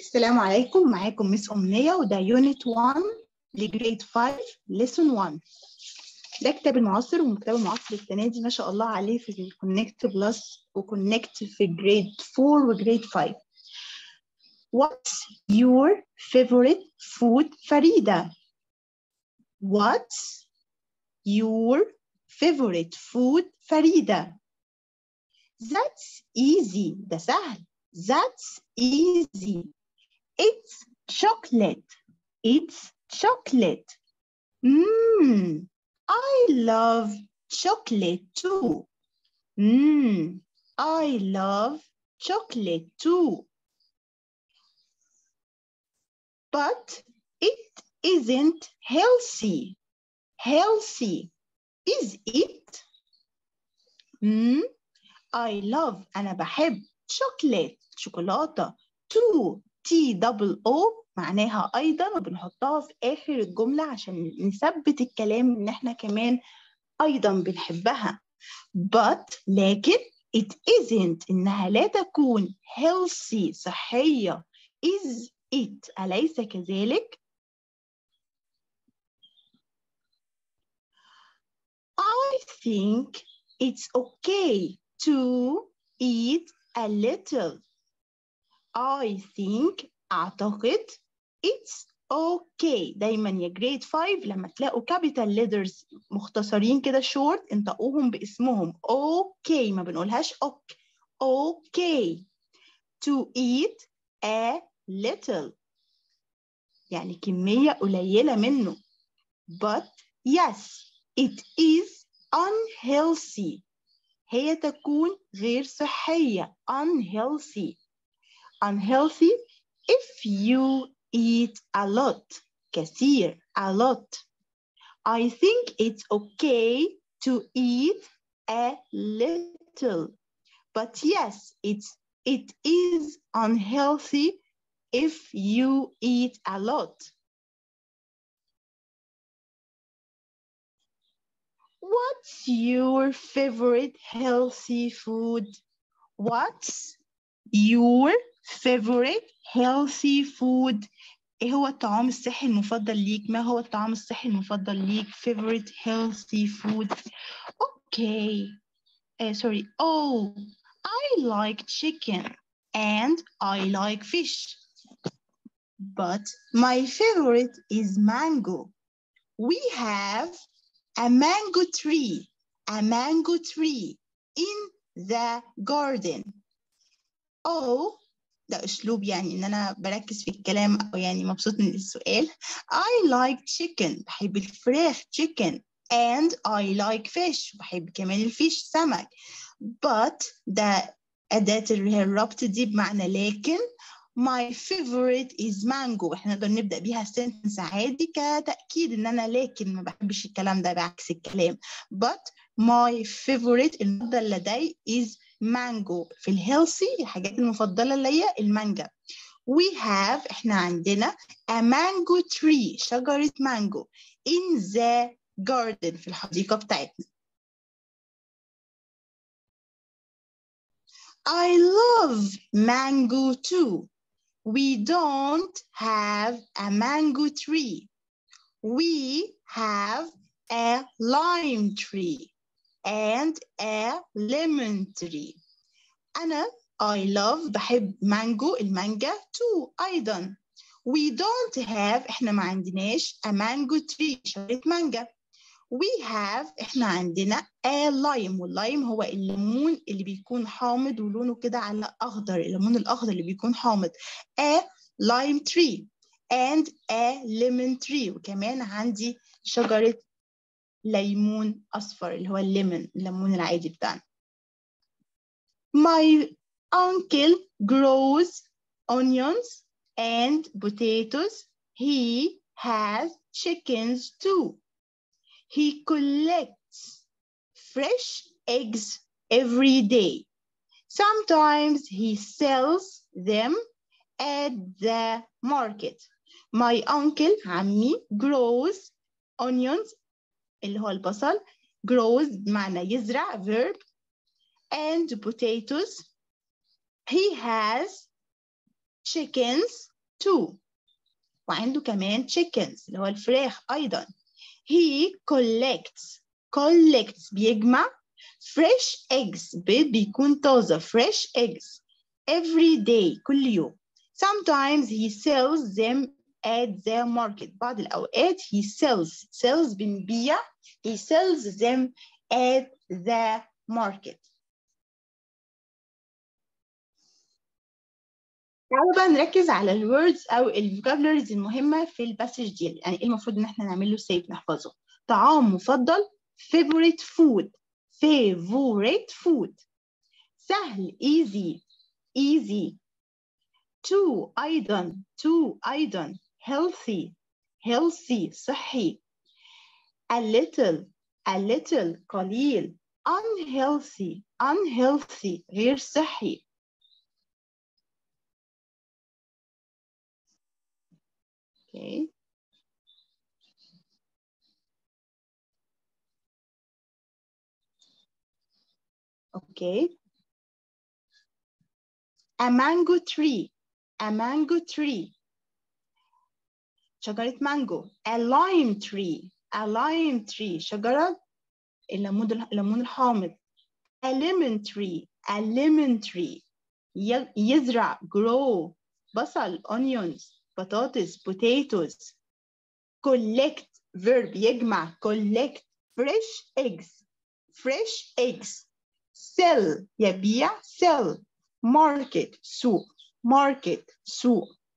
السلام عليكم. معاكم Miss أمنية وده unit 1 ل grade 5 lesson 1 ده كتاب المعاصر وكتاب المعاصر السنة دي ما شاء الله عليه في ال Connect Plus و Connect في grade 4 و grade 5 What's your favorite food فريدة؟ What's your favorite food فريدة؟ That's easy. ده سهل. That's easy. It's chocolate. It's chocolate. Mmm, I love chocolate too. Mmm, I love chocolate too. But it isn't healthy. Healthy. Is it? Mmm, I love أنا بحب chocolate شوكولاتة too تي دبل أو معناها أيضا وبنحطها في آخر الجملة عشان نثبت الكلام إن إحنا كمان أيضا بنحبها. But لكن it isn't إنها لا تكون healthy صحية. Is it أليس كذلك؟ I think it's okay to eat a little. I think أعتقد it's okay دايما يا grade 5 لما تلاقوا capital letters مختصرين كده short انطقوهم باسمهم okay ما بنقولهاش ok okay to eat a little يعني كمية قليلة منه but yes it is unhealthy هي تكون غير صحية unhealthy unhealthy if you eat a lot كثير a lot I think it's okay to eat a little but yes it's it is unhealthy if you eat a lot What's your favorite healthy food? What's your favorite healthy food ايه هو الطعام الصحي المفضل ليك ما هو الطعام الصحي المفضل ليك favorite healthy food okay uh, sorry oh I like chicken and I like fish but my favorite is mango we have a mango tree a mango tree in the garden oh ده أسلوب يعني إن أنا بركز في الكلام أو يعني مبسوط من السؤال. I like chicken. بحب الفراخ chicken. And I like fish. بحب كمان ال fish سمك. But ده أداة الربط دي بمعنى لكن my favorite is mango. إحنا نقدر نبدأ بيها sentence عادي كتأكيد إن أنا لكن ما بحبش الكلام ده بعكس الكلام. But my favorite المفضل لدي is mango في ال healthy الحاجات المفضلة ليا المانجا we have إحنا عندنا a mango tree شجرة مانجو in the garden في الحديقة بتاعتنا I love mango too we don't have a mango tree we have a lime tree and a lemon tree. أنا I love بحب مانجو المانجا too أيضا. We don't have إحنا ما عندناش a mango tree شجرة مانجا. We have إحنا عندنا a lime وال lime هو الليمون اللي بيكون حامض ولونه كده على أخضر الليمون الأخضر اللي بيكون حامض. A lime tree and a lemon tree. وكمان عندي شجرة ليمون أصفر اللي هو الليمون الليمون العادي بتاعنا My uncle grows onions and potatoes. He has chickens too. He collects fresh eggs every day. Sometimes he sells them at the market. My uncle عمي grows onions اللي هو البصل grows بمعنى يزرع verb and potatoes he has chickens too وعنده كمان chickens اللي هو الفراخ أيضا he collects collects بيجمع fresh eggs بيض بيكون طازة fresh eggs every day كل يوم sometimes he sells them at the market. بعض الأوقات he sells. Sells بنبيع. He sells them at the market. تعالوا بقى نركز على ال words أو ال vocabularies المهمة في ال passage دي. يعني إيه المفروض إن إحنا نعمل له save نحفظه؟ طعام مفضل. Favorite food. Favorite food. سهل. Easy. Easy. Too أيضا too أيضا healthy healthy صحي a little a little قليل unhealthy unhealthy غير صحي okay okay a mango tree a mango tree شجرة مانجو a lime tree a lime tree شجرة الليمون الليمون الحامض a lemon tree a lemon tree يزرع grow بصل onions بطاطس potatoes collect verb يجمع collect fresh eggs fresh eggs sell يبيع sell market سوق market سوق